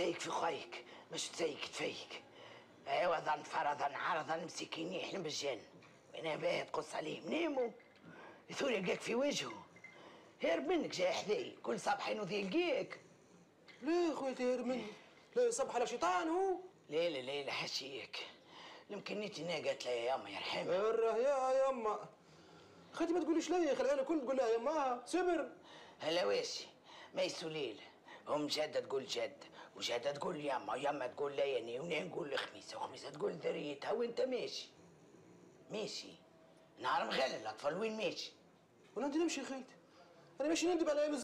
تسيك في خويك مش تسيك فيك. عوضا فرضا عرضا مسكين يحلم بالجن وأنا باهي تقص عليه منيمو يثور يلقاك في وجهه. هرب منك جاي حذاي كل صباح ينوض يلقاك ليه خويا تهرب مني؟ لا صبح على شيطان هو. لا لا لا لا حشيك. يمكن نيتي أنا قالت لها يا يما يرحمها الره يا يما خدي ما تقوليش ليا يا أخي العيله الكل تقول لها يما صبر. هلا واشي ما يسوليل هم جدة تقول جد وجدة تقول يما ويما تقول لياني وأنا نقول لخميسة وخميسة تقول ذريتها وانت ماشي. ماشي. نهار مغلل الأطفال وين ماشي؟ وأنا أنت نمشي خالتي أنا ماشي نندب على أيام